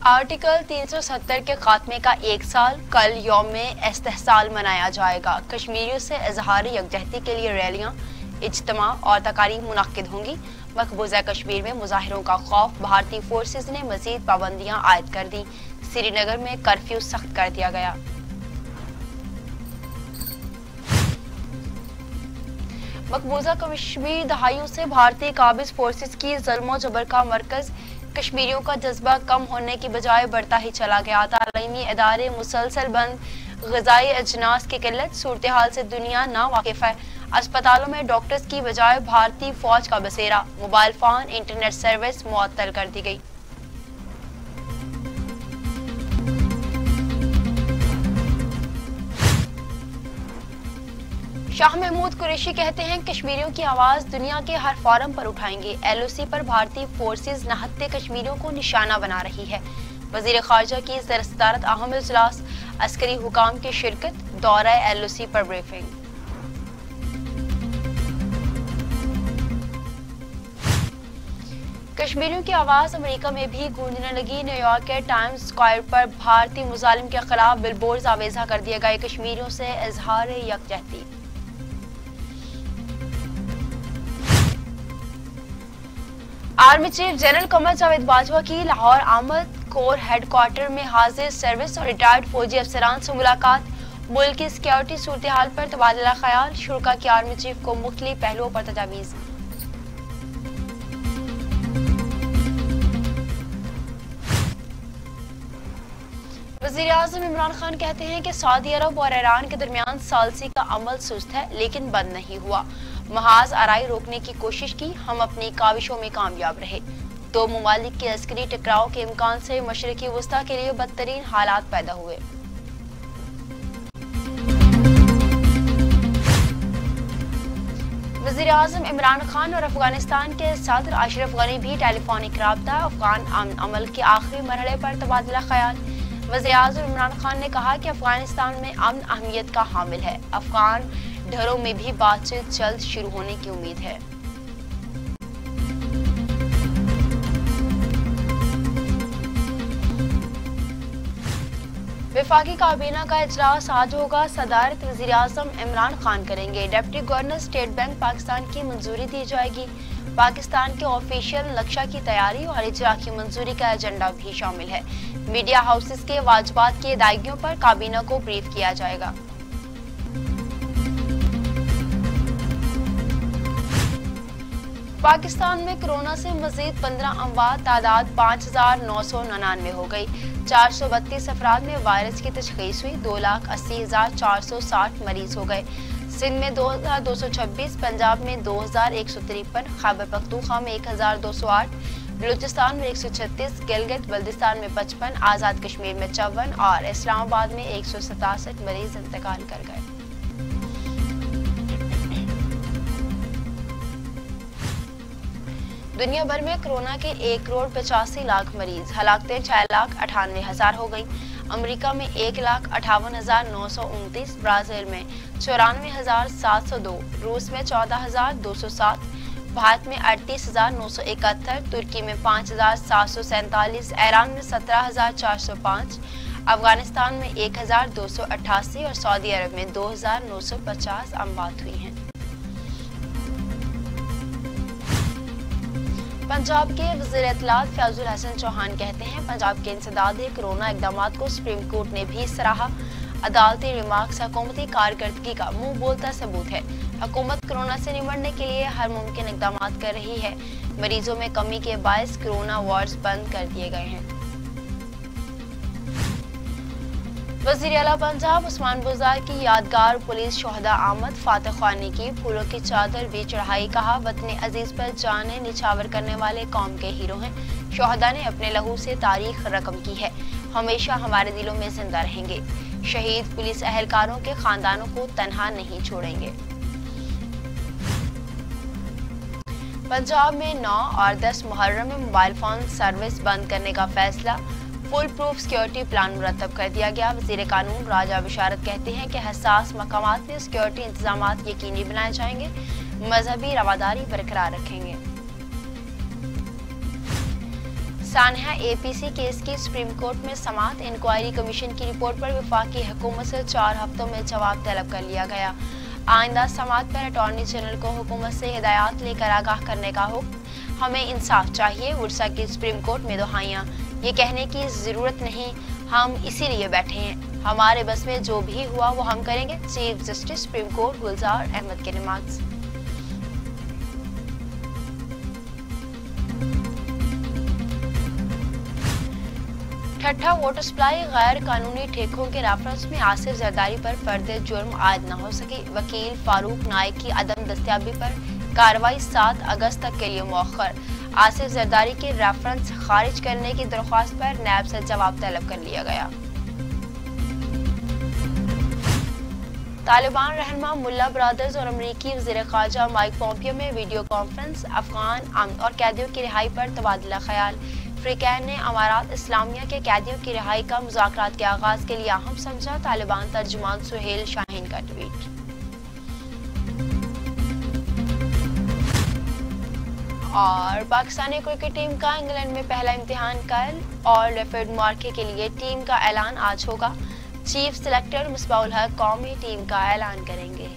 Article 370 के खात्मे का एक साल कल योम इस्तेसाल मनाया जाएगा। कश्मीरियों से इजहार यकजहती के लिए रैलियाँ इज्तम और तकारीब मुनद होंगी। मकबूजा कश्मीर में मुजाहरों का खौफ, भारतीय फोर्सेज ने मजीद पाबंदियाँ आयद कर दी। श्रीनगर में कर्फ्यू सख्त कर दिया गया। मकबूजा कश्मीर दहाइयों से भारतीय काबिज फोर्सेज की जल्मो जबर का मरकज कश्मीरियों का जज्बा कम होने की बजाय बढ़ता ही चला गया तालीमी इदारे मुसलसल बंद, गजाई अजनास की किल्लत सूरत हाल से दुनिया ना वाकिफ है। अस्पतालों में डॉक्टर्स की बजाय भारतीय फौज का बसेरा, मोबाइल फ़ोन, इंटरनेट सर्विस मुअत्तल कर दी गई। शाह महमूद कुरैशी कहते हैं, कश्मीरियों की आवाज़ दुनिया के हर फॉरम पर उठाएँगे। एलओसी पर भारतीय फोर्सेज नहत्ते कश्मीरियों को निशाना बना रही है। वज़ीर खारजा की सदारत अहम इजलास अस्करी हुकाम की शिरकत, दौरा एलओसी पर ब्रीफिंग। कश्मीरियों की आवाज़ अमेरिका में भी गूंजने लगी। न्यूयॉर्क के टाइम्स स्क्वायर पर भारतीय मुजालिम के खिलाफ बिलबोर्ड आवेजा कर दिए गए। कश्मीरियों से इजहार यकजहती। Army chief general Qamar Javed Bajwa की लाहौर आमद कोर हेडक्वार्टर में हाजिर सर्विस और रिटायर्ड फौजी अफसरान से मुलाकात। मुल्क की सिक्योरिटी सूरत हाल पर तबादला ख्याल शुरा की आर्मी चीफ को मुख्तलि पहलुओं पर तजावीज़। वज़ीर अजम इमरान खान कहते हैं कि सऊदी अरब और ईरान के दरमियान सालसी का अमल सुस्त है, लेकिन बंद नहीं हुआ। महाज आरई रोकने की कोशिश की, हम अपनी काविशों में कामयाब रहे। दो ममालिक के अस्करी टकराव के इम्कान से मशरकी वस्ती के लिए बदतरीन हालात पैदा हुए। वज़ीर अजम इमरान खान और अफ़गानिस्तान के सदर अशरफ गनी भी टेलीफोनिक रबता अफगान अमल के आखिरी मरहले पर तबादला ख्याल। वजी अजम इमरान खान ने कहा कि अफ़गानिस्तान में अमन अहमियत का हामिल है। अफगान ढरों में भी बातचीत जल्द शुरू होने की उम्मीद है। विफाकी काबीना का इजलास आज होगा। सदारत वजी अजम इमरान खान करेंगे। Deputy governor state bank Pakistan की मंजूरी दी जाएगी। पाकिस्तान के ऑफिशियल नक्शा की तैयारी और इजरा की मंजूरी का एजेंडा भी शामिल है। मीडिया हाउसेस के वाजबात की अदायगियों पर काबीना को ब्रीफ किया जाएगा। पाकिस्तान में कोरोना से मजीद पंद्रह अमवात, तादाद पाँच हज़ार नौ सौ निन्यानवे हो गई। चार सौ बत्तीस अफराद में वायरस की तशखीस हुई, दो लाख अस्सी हज़ार चार सौ साठ मरीज़ हो गए। सिंध में दो हज़ार दो सौ छब्बीस, पंजाब में दो हज़ार एक सौ तिरपन, खैबर पख्तूखा में एक हज़ार दो सौ आठ, बलूचिस्तान में एक सौ छत्तीस, गिलगित बल्दिस्तान में पचपन, आज़ाद कश्मीर में चौवन और इस्लामाबाद में एक सौ सतासठ मरीज़ इंतकाल कर गए। दुनिया भर में कोरोना के एक करोड़ पचासी लाख मरीज़, हलाकते छह लाख अठानवे हज़ार हो गई। अमेरिका में एक लाख अठावन हज़ार नौ सौ उनतीस, ब्राज़ील में चौरानवे हज़ार सात सौ दो, रूस में चौदह हज़ार दो सौ सात, भारत में अड़तीस हज़ार नौ सौ इकहत्तर, तुर्की में पाँच हज़ार सात सौ सैंतालीस, ईरान में सत्रह हज़ार चार सौ पाँच, अफ़गानिस्तान में एक हज़ार दो सौ अट्ठासी और सऊदी अरब में दो हज़ार नौ सौ पचास अमवात हुई हैं। पंजाब के वज़ीर इतलात फैजुल हसन चौहान कहते हैं, पंजाब के इंसदाद कोरोना इकदाम को सुप्रीम कोर्ट ने भी सराहा। अदालती रिमार्क्स हकूमती कारकर्दगी का मुँह बोलता सबूत है। हकूमत कोरोना से निमटने के लिए हर मुमकिन इकदाम कर रही है। मरीजों में कमी के बायस कोरोना वार्ड बंद कर दिए गए हैं। वज़ीर अला पंजाब उस्मान बुजार की यादगार पुलिस शहदा आमद फातह खानी की फूलों की चादर भी चढ़ाई। कहा, वतन अज़ीज़ पर जाने निछावर करने वाले कौम के हीरो हैं। शहदा ने अपने लहू से तारीख रकम की है। हमेशा हमारे दिलों में ज़िंदा रहेंगे। शहीद पुलिस अहलकारों के खानदानों को तनहा नहीं छोड़ेंगे। पंजाब में 9 और 10 मुहर्रम में मोबाइल फ़ोन सर्विस बंद करने का फैसला। फुल प्रूफ सिक्योरिटी प्लान मुरतब कर दिया गया। वज़ीर कानून राजा बिशारत कहते हैं कि हसास मकाम में सिक्योरिटी इंतज़ाम यकीनी बनाए जाएँगे। मजहबी रवादारी बरकरार रखेंगे। सानहा एपीसी केस की सुप्रीम कोर्ट में समात इंक्वायरी कमीशन की रिपोर्ट पर विफाकी हुकूमत से चार हफ्तों में जवाब तलब कर लिया गया। आइंदा समात पर अटॉर्नी जनरल को हुकूमत से हिदायत लेकर आगाह करने का हुक्म। हमें इंसाफ चाहिए, उड़सा की सुप्रीम कोर्ट में दुहाइयाँ। ये कहने की ज़रूरत नहीं। हम इसीलिए बैठे हैं। हमारे बस में जो भी हुआ, वो हम करेंगे। Chief justice, supreme court, Gulzar, Ahmed के नमाज़ ठट्ठा वाटर सप्लाई गैर कानूनी ठेकों के रेफरेंस में आसिफ जरदारी पर फर्द जुर्म आयद न हो सके। वकील फारूक नायक की अदम दस्तियाबी पर कार्रवाई सात अगस्त तक के लिए मौखर। आसिफ जरदारी के रेफरेंस खारिज करने की दरख्वास्त पर नैब से जवाब तलब कर लिया गया। तालिबान रहनमा मुल्ला ब्रदर्स और अमरीकी वज़ीर खारजा माइक पोम्पियो में वीडियो कॉन्फ्रेंस अफगान और कैदियों की रिहाई पर तबादला ख्याल। फ्रिकैन ने अमारात इस्लामिया के कैदियों की रिहाई का मुजाकर के आगाज़ के लिए अहम समझा, तालिबान तर्जुमान सुहेल शाहीन का ट्वीट। और पाकिस्तानी क्रिकेट टीम का इंग्लैंड में पहला इम्तिहान कल और रेफर्ड मार्के के लिए टीम का ऐलान आज होगा। चीफ सेलेक्टर मुस्बाउल हक कौमी टीम का ऐलान करेंगे।